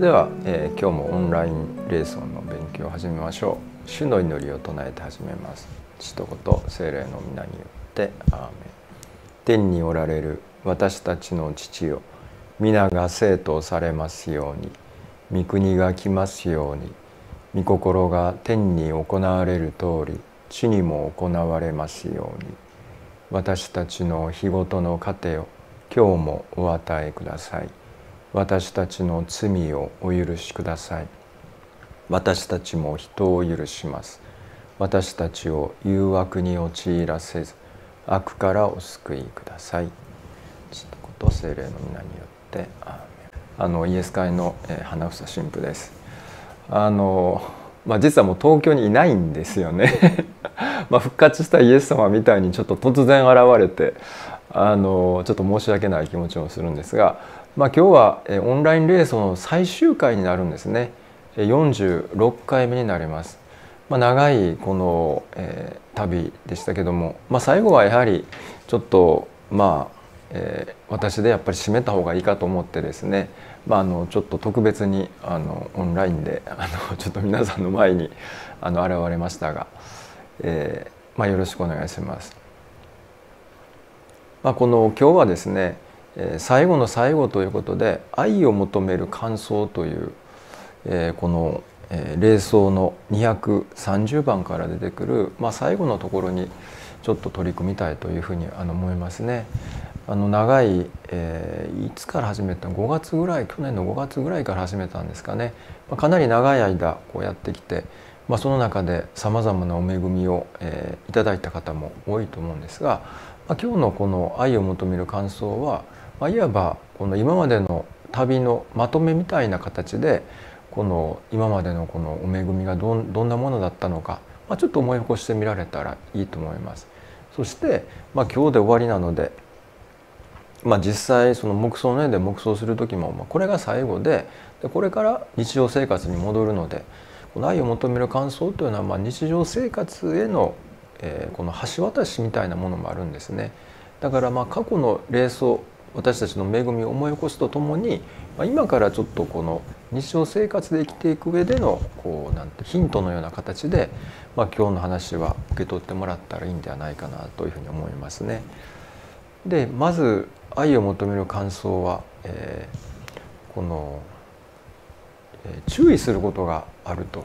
れでは、えー、今日もオンラインレーソンの勉強を始めましょう。主の祈りを唱えて始めます。父と子と精霊の皆によってアーメン。天におられる私たちの父よ皆が生徒されますように御国が来ますように御心が天に行われる通り地にも行われますように私たちの日ごとの糧を今日もお与えください。私たちの罪をお許しください。私たちも人を許します。私たちを誘惑に陥らせず悪からお救いください。父と子と精霊の皆によってあのイエス会の、えー、花房神父です。あのまあ、実はもう東京にいないんですよね。まあ復活したイエス様みたいにちょっと突然現れてあのちょっと申し訳ない気持ちもするんですがまあ、今日はオンラインレースの最終回になるんですね46回目になります、まあ、長いこの、えー、旅でしたけども、まあ、最後はやはりちょっとまあ、えー、私でやっぱり締めた方がいいかと思ってですね、まあ、あのちょっと特別にあのオンラインであのちょっと皆さんの前にあの現れましたが、えーまあ、よろしくお願いします。まあ、この今日はですね最後の最後ということで「愛を求める感想」という、この、霊想の230番から出てくる、まあ、最後のところにちょっと取り組みたいというふうに思いますね。あの長い、えー、いつから始めた5月ぐらい去年の5月ぐらいから始めたんですかね、まあ、かなり長い間こうやってきて、まあ、その中でさまざまなお恵みを、えー、いただいた方も多いと思うんですが、ま、今日のこの「愛を求める感想は」ま、いわばこの今までの旅のまとめみたいな形でこの今までのこのお恵みがどんなものだったのか、まあ、ちょっと思い起こしてみられたらいいと思います。そして、まあ、今日で終わりなので、まあ、実際その黙想の絵で黙想する時も、まあ、これが最後ででこれから日常生活に戻るのでこの愛を求める感想というのは、まあ、日常生活への、えー、この橋渡しみたいなものもあるんですね。だからまあ過去の霊想私たちの恵みを思い起こすとともにま今からちょっとこの日常生活で生きていく上でのこうなんてヒントのような形で、まあ、今日の話は受け取ってもらったらいいんではないかなというふうに思いますね。でまず愛を求める感想は、えー、この、えー、注意することがあると。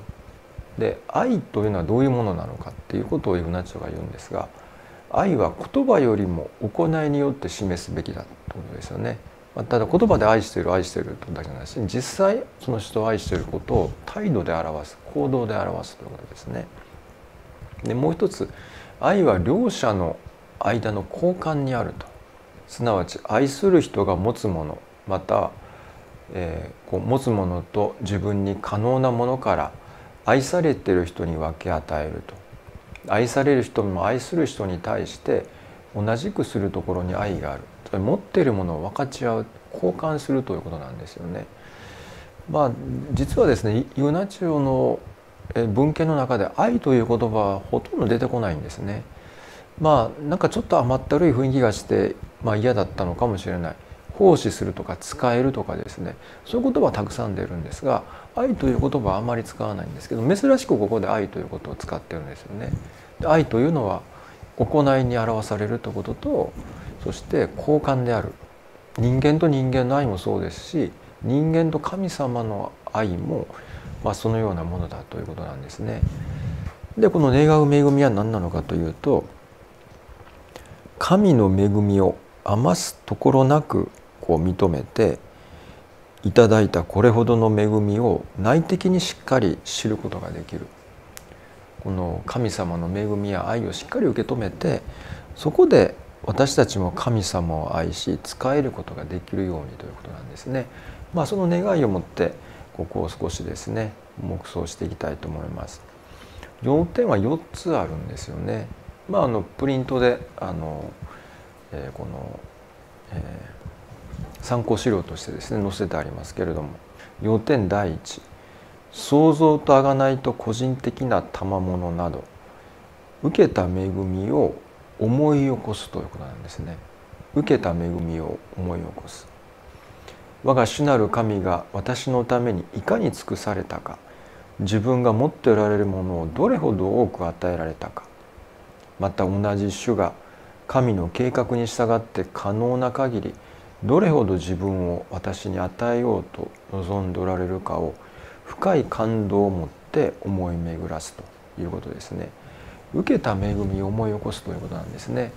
で愛というのはどういうものなのかっていうことをイグナチョが言うんですが愛は言葉よりも行いによって示すべきだということですよね。ただ言葉で愛してる愛しているだけじゃないし実際その人を愛していることを態度で表す行動で表すということですね。でもう一つ愛は両者の間の交換にあるとすなわち愛する人が持つものまた、えー、こう持つものと自分に可能なものから愛されてる人に分け与えると愛される人も愛する人に対して同じくするところに愛がある持ってるものを分かち合う交換するということなんですよね。まあ、実はですねユナチオの文献の中で愛という言葉はほとんど出てこないんですね。まあなんかちょっと甘ったるい雰囲気がして、まあ、嫌だったのかもしれない。奉仕するとか使えるとかですねそういう言葉はたくさん出るんですが愛という言葉はあまり使わないんですけど珍しくここで愛ということを使ってるんですよね。愛というのは行いに表されるということとそして交換である人間と人間の愛もそうですし人間と神様の愛も、まあ、そのようなものだということなんですね。でこの願う恵みは何なのかというと神の恵みを余すところなくこう認めていただいたこれほどの恵みを内的にしっかり知ることができるこの神様の恵みや愛をしっかり受け止めてそこで私たちも神様を愛し使えることができるようにということなんですね。まあ、その願いを持ってここを少しですね黙想していきたいと思います。要点は4つあるんですよね。まあ、あのプリントであの、えー、この、えー、参考資料としてですね載せてありますけれども要点第一創造と贖いと個人的な賜物など受けた恵みを思い起こすということなんですね。受けた恵みを思い起こす。我が主なる神が私のためにいかに尽くされたか自分が持っておられるものをどれほど多く与えられたかまた同じ主が神の計画に従って可能な限りどれほど自分を私に与えようと望んでおられるかを深い感動を持って思い巡らすということですね。受けた恵みを思い起こすということなんですね。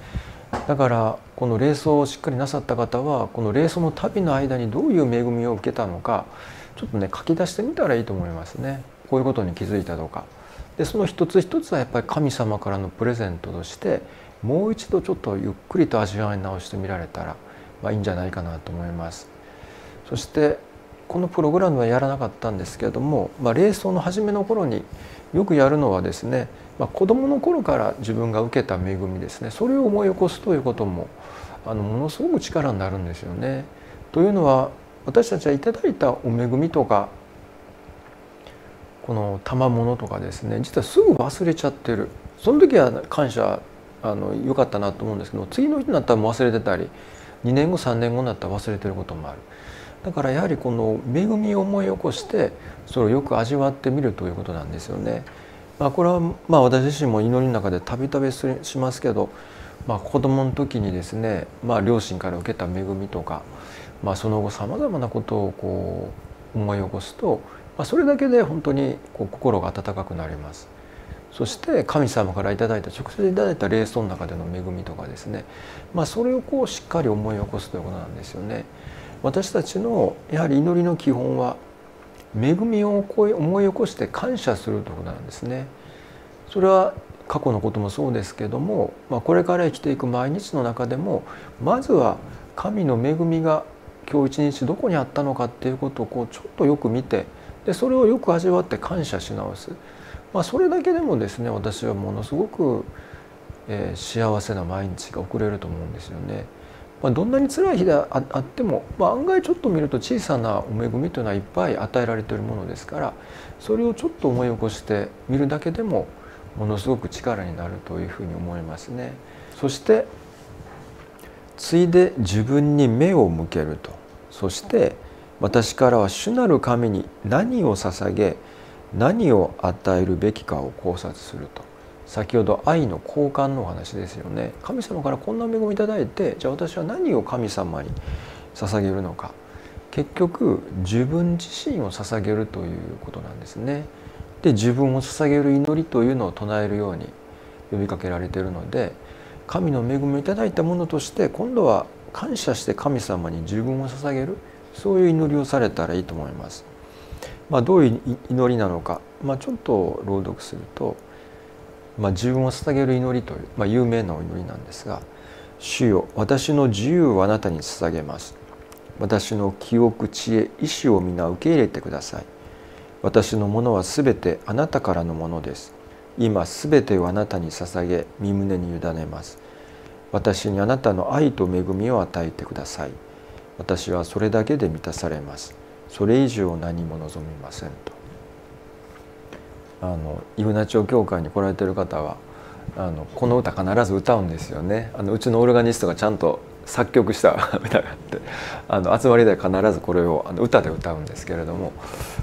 だからこの霊装をしっかりなさった方はこの霊装の旅の間にどういう恵みを受けたのかちょっとね書き出してみたらいいと思いますね。こういうことに気づいたとか。でその一つ一つはやっぱり神様からのプレゼントとしてもう一度ちょっとゆっくりと味わい直してみられたら、まあ、いいんじゃないかなと思います。そしてこのプログラムはやらなかったんですけれども、まあ、霊装の初めの頃によくやるのはですね、まあ、子どもの頃から自分が受けた恵みですねそれを思い起こすということもあのものすごく力になるんですよね。というのは私たちはいただいたお恵みとかこの賜物とかですね実はすぐ忘れちゃってるその時は感謝あの良かったなと思うんですけど次の日になったらもう忘れてたり2年後3年後になったら忘れてることもあるだからやはりこの恵みを思い起こしてそれをよく味わってみるということなんですよね。まあ、これはまあ私自身も祈りの中でたびたびしますけど、まあ、子供の時にですね、まあ、両親から受けた恵みとか、まあ、その後さまざまなことをこう思い起こすとまあ、それだけで本当にこう心が温かくなります。そして神様から頂いた直接頂いた霊尊の中での恵みとかですね、まあ、それをこうしっかり思い起こすということなんですよね。私たちのやはり祈りの基本は恵みを思い起こして感謝するということなんですね。それは過去のこともそうですけども、まあ、これから生きていく毎日の中でもまずは神の恵みが今日一日どこにあったのかっていうことをこうちょっとよく見てでそれをよく味わって感謝し直す、まあ、それだけでもですね私はものすごく、えー、幸せな毎日が送れると思うんですよね。まあ、どんなに辛い日であっても、まあ、案外ちょっと見ると小さなお恵みというのはいっぱい与えられているものですからそれをちょっと思い起こして見るだけでもものすごく力になるというふうに思いますね。そしてついで自分に目を向けるとそして私からは主なる神に何を捧げ何を与えるべきかを考察すると先ほど愛の交換のお話ですよね神様からこんな恵みをいただいてじゃあ私は何を神様に捧げるのか結局自分自身を捧げるということなんですね。で自分を捧げる祈りというのを唱えるように呼びかけられているので神の恵みをいただいたものとして今度は感謝して神様に自分を捧げるそういう祈りをされたらいいと思います。まあ、どういう祈りなのか、まあ、ちょっと朗読すると、まあ、自分を捧げる祈りという、まあ、有名なお祈りなんですが「主よ私の自由をあなたに捧げます」「私の記憶知恵意志を皆受け入れてください」「私のものはすべてあなたからのものです」「今すべてをあなたに捧げ身胸に委ねます」「私にあなたの愛と恵みを与えてください」私はそれだけで満たされます。それ以上何も望みませんとあのイブナチョ教会に来られてる方はあのこの歌必ず歌うんですよねあのうちのオルガニストがちゃんと作曲した 歌があってあの集まりで必ずこれをあの歌で歌うんですけれども、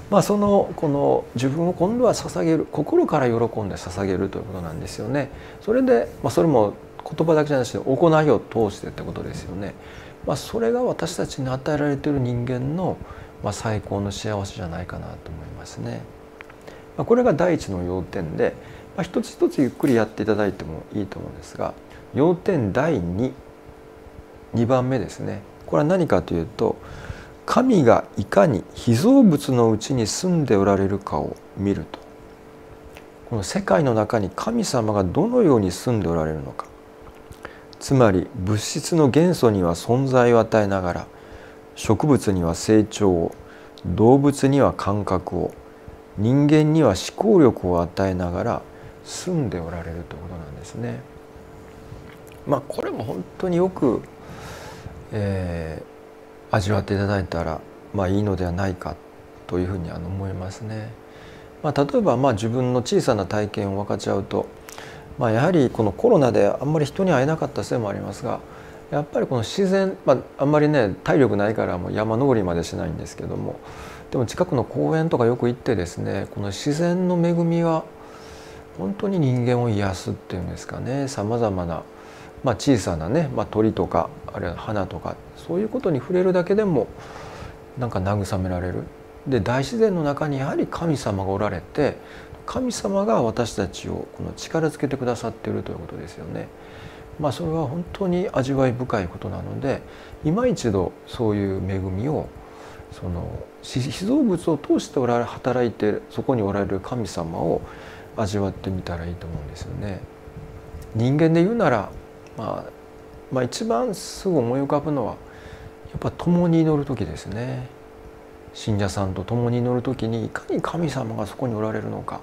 まあ、そのこの自分を今度は捧げる心から喜んで捧げるということなんですよね。それで、まあ、それも言葉だけじゃなくて行いを通してってことですよね。まあ、それが私たちに与えられている人間の、まあ、最高の幸せじゃないかなと思いますね。まあ、これが第一の要点で、まあ、一つ一つゆっくりやっていただいてもいいと思うんですが要点第2 2番目ですね。これは何かというと神がいかに被造物のうちに住んでおられるかを見ると。この世界の中に神様がどのように住んでおられるのか。つまり物質の元素には存在を与えながら植物には成長を動物には感覚を人間には思考力を与えながら住んでおられるということなんですね。まあこれも本当によく、えー、味わっていただいたらまあいいのではないかというふうにあの思いますね。まあ、例えばまあ自分の小さな体験を分かち合うとまあ、やはりこのコロナであんまり人に会えなかったせいもありますがやっぱりこの自然、まあ、あんまりね体力ないからもう山登りまでしないんですけどもでも近くの公園とかよく行ってですねこの自然の恵みは本当に人間を癒すっていうんですかねさまざまな、まあ、小さなね、まあ、鳥とかあるいは花とかそういうことに触れるだけでもなんか慰められる。で大自然の中にやはり神様がおられて神様が私たちをこの力づけてくださっているということですよね。まあ、それは本当に味わい深いことなので今一度そういう恵みをその被造物を通しておられ働いてそこにおられる神様を味わってみたらいいと思うんですよね。人間で言うなら、まあ、まあ一番すぐ思い浮かぶのはやっぱ共に祈る時ですね。信者さんと共に祈る時にいかに神様がそこにおられるのか、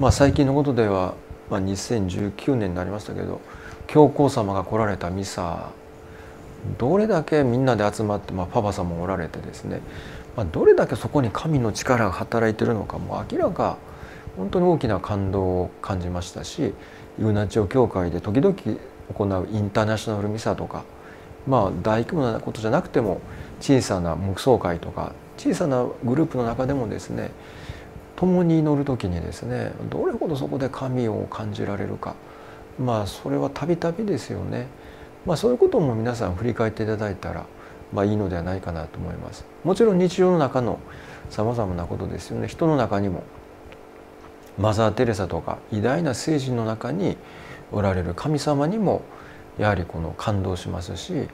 まあ、最近のことでは、まあ、2019年になりましたけど教皇様が来られたミサどれだけみんなで集まって、まあ、パパ様もおられてですね、まあ、どれだけそこに神の力が働いてるのかも明らか本当に大きな感動を感じましたしユーナチオ教会で時々行うインターナショナルミサとかまあ大規模なことじゃなくても小さな黙想会とか小さなグループの中でもですね共に祈る時にですねどれほどそこで神を感じられるかまあそれはたびたびですよね。まあ、そういうことも皆さん振り返っていただいたらまあいいのではないかなと思います。もちろん日常の中のさまざまなことですよね人の中にもマザー・テレサとか偉大な聖人の中におられる神様にもやはりこの感動しますし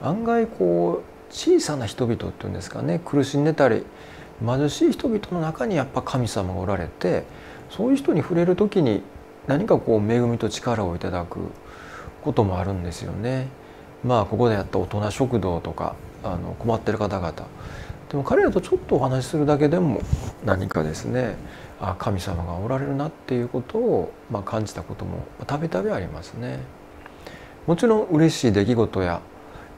案外こう小さな人々っていうんですかね苦しんでたり貧しい人々の中にやっぱ神様がおられてそういう人に触れる時に何かこう恵みと力をいただくこともあるんですよね。まあここでやった大人食堂とかあの困ってる方々でも彼らとちょっとお話しするだけでも何かですねあ神様がおられるなっていうことを、まあ、感じたこともたびたびありますね。もちろん嬉しい出来事や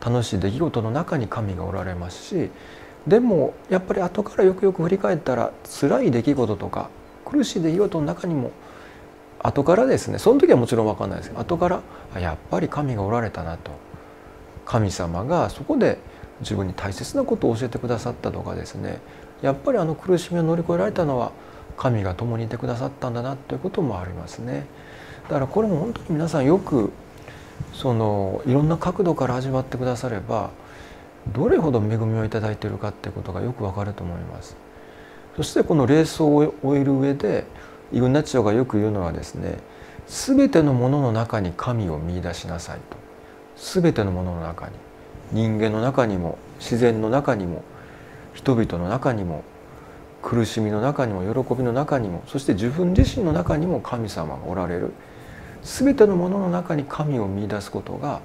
楽しい出来事の中に神がおられますしでもやっぱり後からよくよく振り返ったら辛い出来事とか苦しい出来事の中にも後からですねその時はもちろん分かんないですけど後からやっぱり神がおられたなと神様がそこで自分に大切なことを教えてくださったとかですねやっぱりあの苦しみを乗り越えられたのは神が共にいてくださったんだなということもありますね。だからこれも本当に皆さんよくそのいろんな角度から味わってくださればどれほど恵みを頂いているかっていうことがよくわかると思います。そしてこの瞑想を終える上でイグナチオがよく言うのはですね全てのものの中に神を見出しなさいと全てのものの中に人間の中にも自然の中にも人々の中にも苦しみの中にも喜びの中にもそして自分自身の中にも神様がおられる全てのものの中に神を見出すことが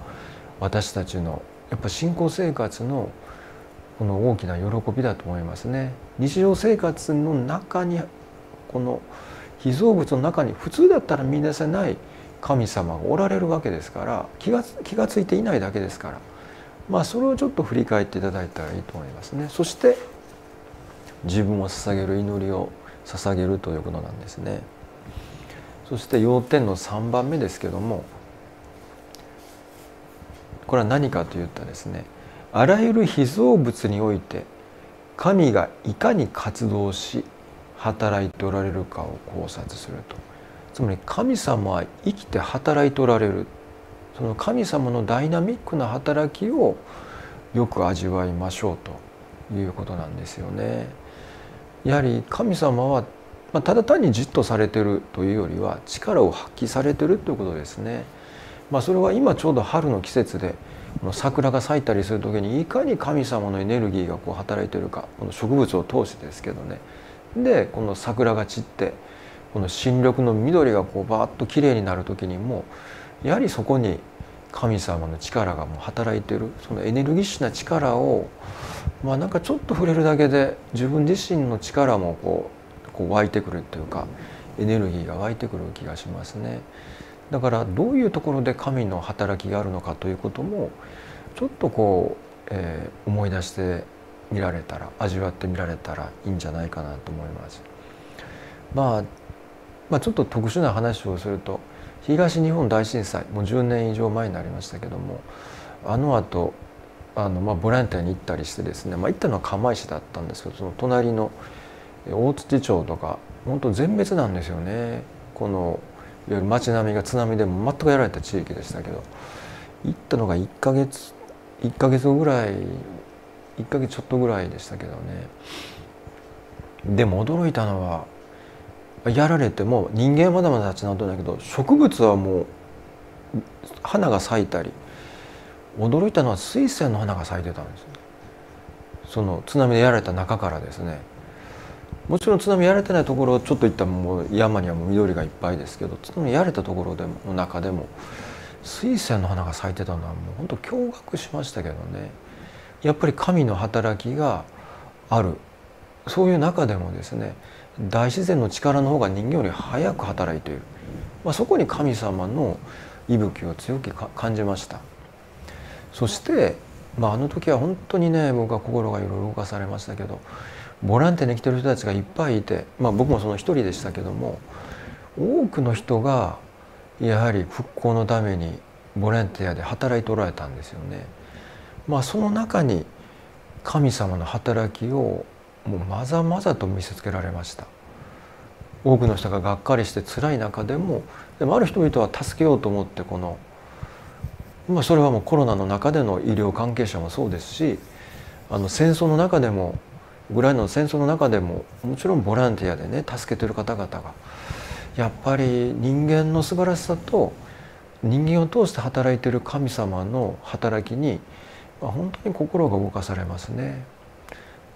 私たちのやっぱ信仰生活のこの大きな喜びだと思いますね。日常生活の中にこの被造物の中に普通だったら見出せない神様がおられるわけですから気が気が付いていないだけですからまあそれをちょっと振り返っていただいたらいいと思いますね。そして自分を捧げる祈りを捧げるということなんですね。そして要点の3番目ですけどもこれは何かといったですねあらゆる被造物において神がいかに活動し働いておられるかを考察するとつまり神様は生きて働いておられるその神様のダイナミックな働きをよく味わいましょうということなんですよね。やはり神様はまあ、ただ単にじっとされてるというよりは力を発揮されてるということですね。まあ、それは今ちょうど春の季節でこの桜が咲いたりする時にいかに神様のエネルギーがこう働いてるかこの植物を通してですけどねでこの桜が散ってこの新緑の緑がこうバーッときれいになる時にもやはりそこに神様の力がもう働いてるそのエネルギッシュな力をまあなんかちょっと触れるだけで自分自身の力もこうこう湧いてくるというかエネルギーが湧いてくる気がしますね。だからどういうところで神の働きがあるのかということもちょっとこう、えー、思い出してみられたら味わってみられたらいいんじゃないかなと思います。まあ、まあ、ちょっと特殊な話をすると東日本大震災もう10年以上前になりましたけどもあの後あのまあボランティアに行ったりしてですね、まあ、行ったのは釜石だったんですけどその隣の大槌町とか本当全滅なんですよねこのいわゆる街並みが津波でも全くやられた地域でしたけど行ったのが1ヶ月1ヶ月ぐらい1ヶ月ちょっとぐらいでしたけどね。でも驚いたのはやられても人間はまだまだ立ち直ってないけど植物はもう花が咲いたり驚いたのは水仙の花が咲いてたんですその津波でやられた中からですね。もちろん津波やられてないところちょっといったもう山にはもう緑がいっぱいですけど津波やられたところでもの中でも水仙の花が咲いてたのはもう本当驚愕しましたけどね。やっぱり神の働きがある。そういう中でもですね大自然の力の方が人間より早く働いている、まあ、そこに神様の息吹を強く感じました。そして、まあ、あの時は本当にね僕は心がいろいろ動かされましたけどボランティアに来てる人たちがいっぱいいて、まあ、僕もその一人でしたけども多くの人がやはり復興のためにボランティアで働いておられたんですよね。まあ、その中に神様の働きをもうまざまざと見せつけられました。多くの人ががっかりして辛い中でもでもある人々は助けようと思ってこの、まあ、それはもうコロナの中での医療関係者もそうですしあの戦争の中でもウクライナの戦争の中でももちろんボランティアでね助けてる方々がやっぱり人間の素晴らしさと人間を通して働いている神様の働きに本当に心が動かされますね。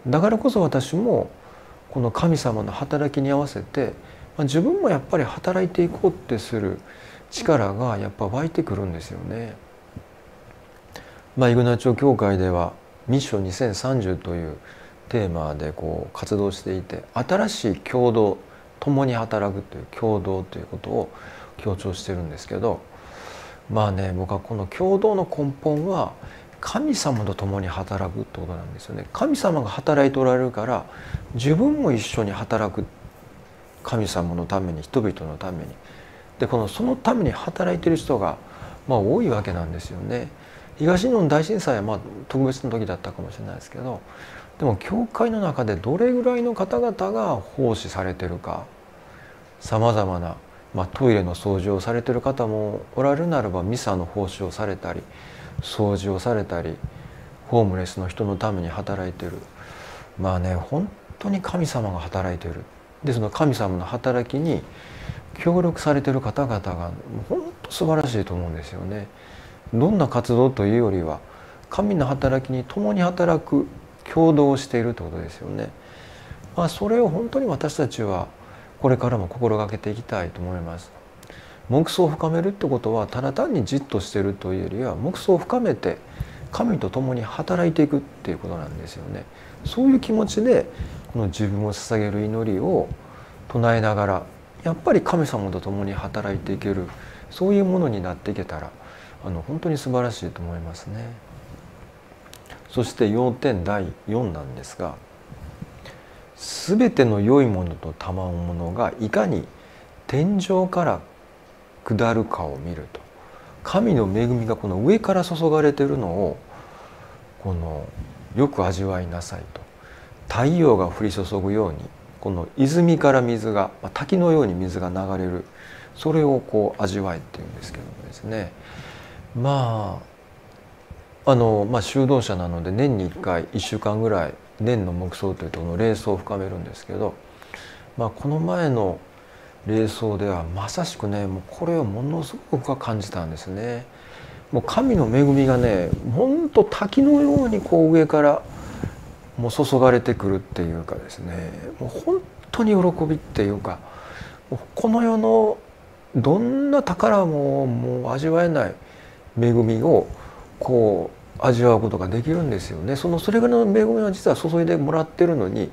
だからこそ私もこの神様の働きに合わせて自分もやっぱり働いていこうってする力がやっぱ湧いてくるんですよね。まあ、イグナチョ教会ではミッション2030というテーマでこう活動していて新しい共同共に働くという共同ということを強調してるんですけどまあね僕はこの共同の根本は神様と共に働くってことなんですよね。神様が働いておられるから自分も一緒に働く。神様のために人々のために。でこのそのために働いてる人がまあ多いわけなんですよね。東日本大震災はまあ特別な時だったかもしれないですけどでも教会の中でどれぐらいの方々が奉仕されてるかさまざまな、ま、トイレの掃除をされてる方もおられるならばミサの奉仕をされたり掃除をされたりホームレスの人のために働いてるまあね本当に神様が働いてるでその神様の働きに協力されてる方々が本当素晴らしいと思うんですよね。どんな活動というよりは神の働きに共に働く共同しているということですよね。まあ、それを本当に私たちはこれからも心がけていきたいと思います。黙想を深めるってことはただ単にじっとしてるというよりは黙想を深めて神と共に働いていくっていうことなんですよね。そういう気持ちでこの自分を捧げる祈りを唱えながらやっぱり神様と共に働いていけるそういうものになっていけたらあの本当に素晴らしいと思いますね。そして要点第4なんですが「全ての良いものと賜物がいかに天井から下るかを見ると。神の恵みがこの上から注がれてるのをこのよく味わいなさいと。太陽が降り注ぐようにこの泉から水が滝のように水が流れる。それをこう味わいっていうんですけどもですね。まああの、まあ、修道者なので年に1回1週間ぐらい年の黙想というとこの瞑想を深めるんですけど、まあ、この前の霊想ではまさしくねもうこれをものすごく感じたんですね。もう神の恵みがねほんと滝のようにこう上からもう注がれてくるっていうかですねもう本当に喜びっていうかこの世のどんな宝ももう味わえない恵みをこう味わうことができるんですよね。そのそれぐらいの恵みは実は注いでもらってるのに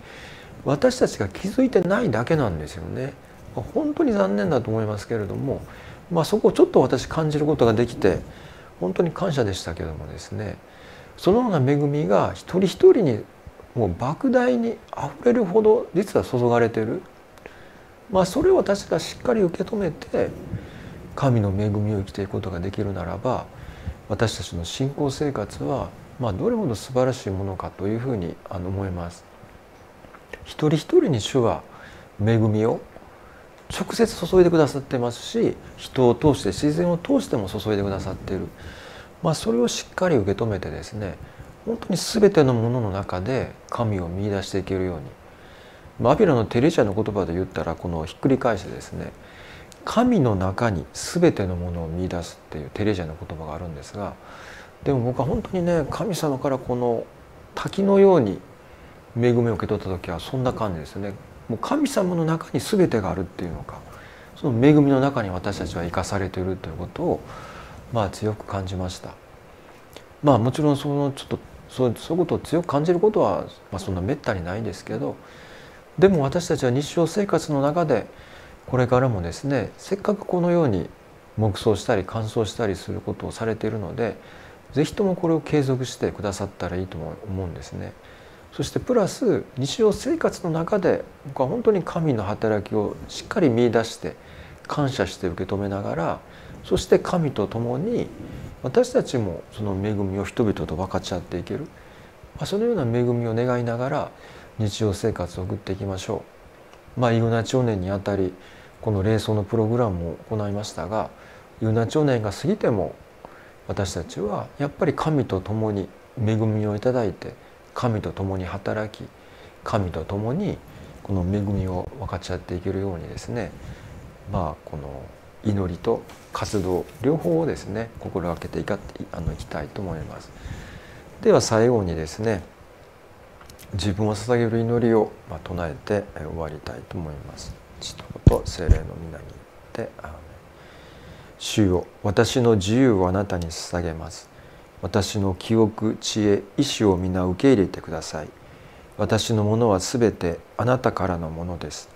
私たちが気づいてないだけなんですよね。本当に残念だと思いますけれども、まあ、そこをちょっと私感じることができて本当に感謝でしたけどもですねそのような恵みが一人一人にもう莫大にあふれるほど実は注がれてる、まあ、それを私がしっかり受け止めて神の恵みを生きていくことができるならば私たちの信仰生活は、まあ、どれほど素晴らしいものかというふうに思います。一人一人に主は恵みを直接注いでくださってますし人を通して自然を通しても注いでくださっている、まあ、それをしっかり受け止めてですね本当に全てのものの中で神を見出していけるように。バビロのテレジャの言葉で言ったらこのひっくり返してですね神の中に全てのものを見出すっていうテレジャの言葉があるんですがでも僕は本当にね神様からこの滝のように恵みを受け取った時はそんな感じですね。もう神様の中に全てがあるっていうのかその恵みの中に私たちは生かされているということをまあ強く感じましたまあもちろんそのちょっとそうそういうことを強く感じることは、まあ、そんなめったにないんですけどでも私たちは日常生活の中でこれからもですねせっかくこのように黙想したり乾燥したりすることをされているので是非ともこれを継続してくださったらいいと思うんですね。そしてプラス日常生活の中で僕は本当に神の働きをしっかり見出して感謝して受け止めながらそして神と共に私たちもその恵みを人々と分かち合っていける、まあ、そのような恵みを願いながら日常生活を送っていきましょう。まあ、イグナチョ年にあたりこの霊装のプログラムを行いましたがイグナチョ年が過ぎても私たちはやっぱり神と共に恵みをいただいて神と共に働き神と共にこの恵みを分かち合っていけるようにですねまあこの祈りと活動両方をですね心がけていかあのいきたいと思います。では最後にですね自分を捧げる祈りを、まあ、唱えて終わりたいと思います。父と精霊の皆によって主よ私の自由をあなたに捧げます。私の記憶、知恵、意志を皆受け入れてください。私のものはすべてあなたからのものです。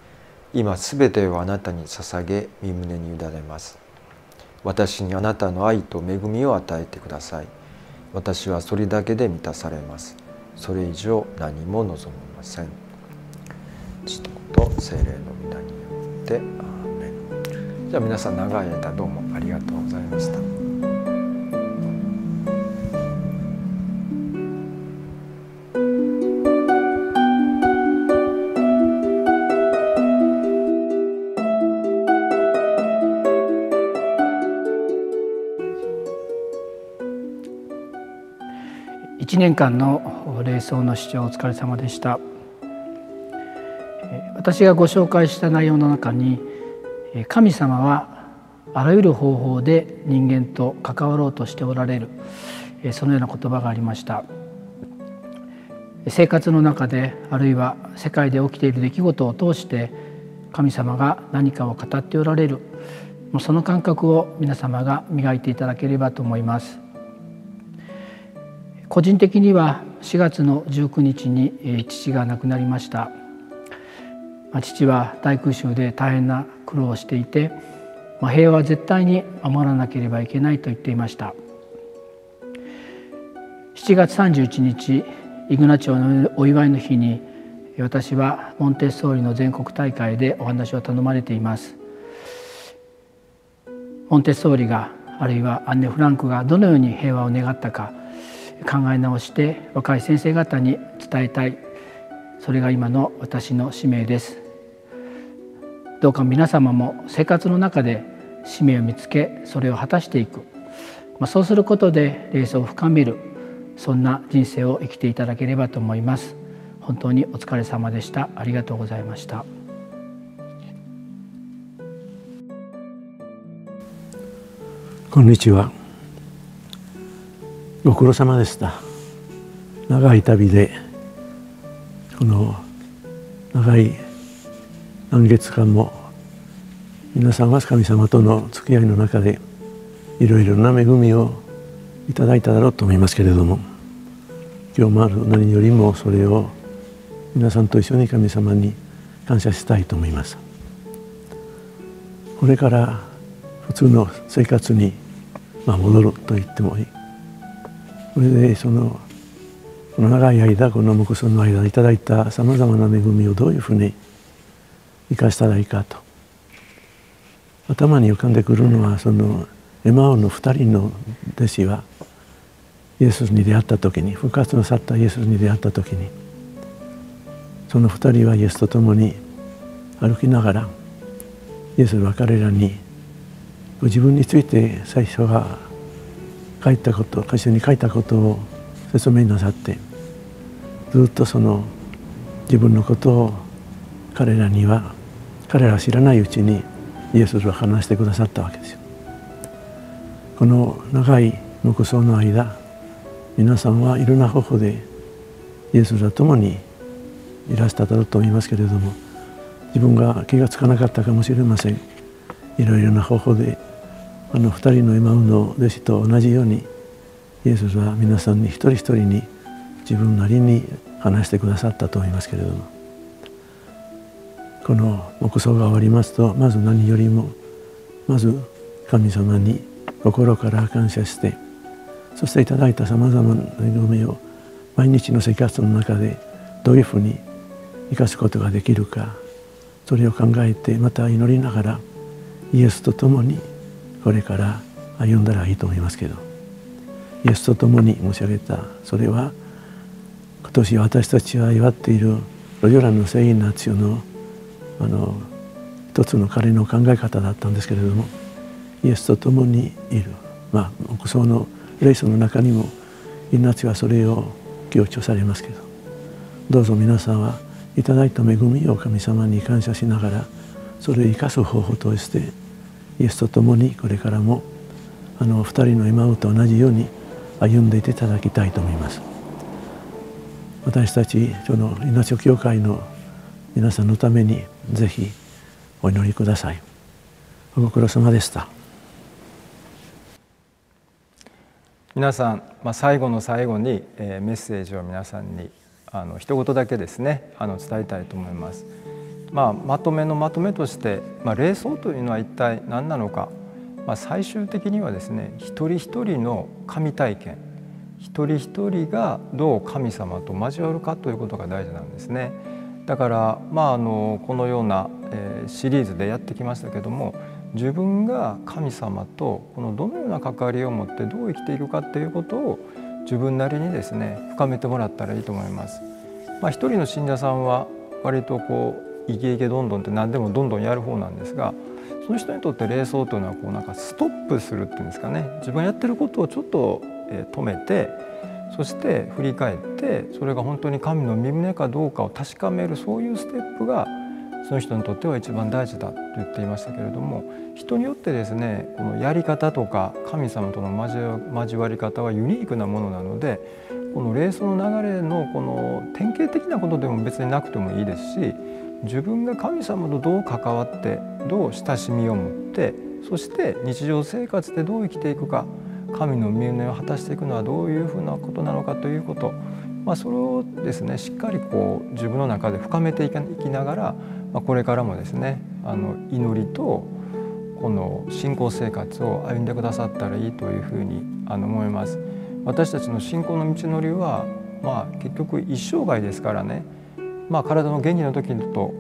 今すべてをあなたに捧げ身胸に委ねます。私にあなたの愛と恵みを与えてください。私はそれだけで満たされます。それ以上何も望みません。父と精霊の皆によってアーメン。じゃあ皆さん長い間どうもありがとうございました。年間の霊装の視聴お疲れ様でした。私がご紹介した内容の中に神様はあらゆる方法で人間と関わろうとしておられるそのような言葉がありました。生活の中であるいは世界で起きている出来事を通して神様が何かを語っておられるその感覚を皆様が磨いていただければと思います。個人的には4月の19日に父が亡くなりました。父は大空襲で大変な苦労をしていて平和は絶対に守らなければいけないと言っていました。7月31日イグナチオのお祝いの日に私はモンテッソーリの全国大会でお話を頼まれています。モンテッソーリがあるいはアンネ・フランクがどのように平和を願ったか考え直して若い先生方に伝えたい。それが今の私の使命です。どうか皆様も生活の中で使命を見つけそれを果たしていく、まあ、そうすることで霊想を深めるそんな人生を生きていただければと思います。本当にお疲れ様でした。ありがとうございました。こんにちは。ご苦労様でした。長い旅でこの長い何月間も皆さんは神様との付き合いの中でいろいろな恵みをいただいただろうと思いますけれども今日もある何よりもそれを皆さんと一緒に神様に感謝したいと思います。これから普通の生活に戻ると言ってもいい。それでそのこの長い間この木村の間いただいたさまざまな恵みをどういうふうに生かしたらいいかと。頭に浮かんでくるのはそのエマオの2人の弟子はイエスに出会った時に復活の去ったイエスに出会った時にその2人はイエスと共に歩きながらイエスは彼らにご自分について最初は書いたこと歌詞に書いたことを説明なさってずっとその自分のことを彼らには彼らは知らないうちにイエスは話してくださったわけですよ。この長い黙想の間皆さんはいろんな方法でイエスと共にいらしただろうと思いますけれども自分が気が付かなかったかもしれませんいろいろな方法であの二人のエマウの弟子と同じようにイエスは皆さんに一人一人に自分なりに話してくださったと思いますけれども。この黙想が終わりますとまず何よりもまず神様に心から感謝してそしていただいたさまざまな恵みを毎日の生活の中でどういうふうに生かすことができるかそれを考えてまた祈りながらイエスと共にこれから歩んだらいいと思いますけど。イエスと共に申し上げた。それは今年私たちは祝っているロジョランの聖院ナチュのあの一つの彼の考え方だったんですけれどもイエスと共にいる。まあその霊書の中にもインナチはそれを強調されますけど。どうぞ皆さんはいただいた恵みを神様に感謝しながらそれを生かす方法としてイエスと共にこれからもあの二人の今をと同じように歩んでいていただきたいと思います。私たちその命協会の皆さんのためにぜひお祈りください。ご苦労様でした。皆さん、まあ、最後の最後に、えー、メッセージを皆さんにあの一言だけですねあの伝えたいと思います。まあ、まとめのまとめとして、まあ、霊想というのは一体何なのか、まあ、最終的にはですね一人一人の神体験一人一人がどう神様と交わるかということが大事なんですね。だから、まあ、あのこのような、えー、シリーズでやってきましたけども自分が神様とこのどのような関わりを持ってどう生きているかっていうことを自分なりにですね深めてもらったらいいと思います。まあ、一人の信者さんは割とこうイケイケどんどんって何でもどんどんやる方なんですがその人にとって瞑想というのはこうなんかストップするっていうんですかね。自分やってることをちょっと止めてそして振り返ってそれが本当に神の身旨かどうかを確かめるそういうステップがその人にとっては一番大事だと言っていましたけれども人によってですねこのやり方とか神様との交わり方はユニークなものなのでこの霊想の流れのこの典型的なことでも別になくてもいいですし自分が神様とどう関わってどう親しみを持ってそして日常生活でどう生きていくか神の身旨を果たしていくのはどういうふうなことなのかということ、まあ、それをですねしっかりこう自分の中で深めていきながらまあ、これからもですねあの祈りとこの信仰生活を歩んでくださったらいいというふうにあの思います。私たちの信仰の道のりは、まあ、結局一生涯ですからね、まあ、体の元気の時と、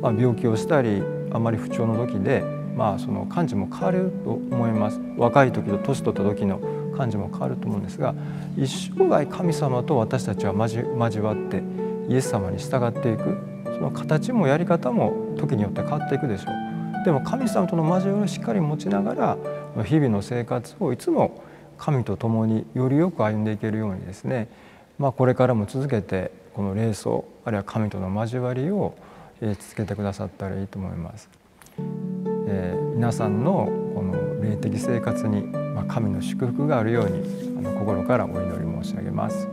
まあ、病気をしたりあまり不調の時で、まあ、その感じも変わると思います。若い時と年取った時の感じも変わると思うんですが一生涯神様と私たちは交わってイエス様に従っていく。その形もやり方も時によって変わっていくでしょう。でも神様との交わりをしっかり持ちながら日々の生活をいつも神と共によりよく歩んでいけるようにですね、まあ、これからも続けてこの霊想あるいは神との交わりを続けてくださったらいいと思います。えー、皆さんのこの霊的生活に、まあ、神の祝福があるようにあの心からお祈り申し上げます。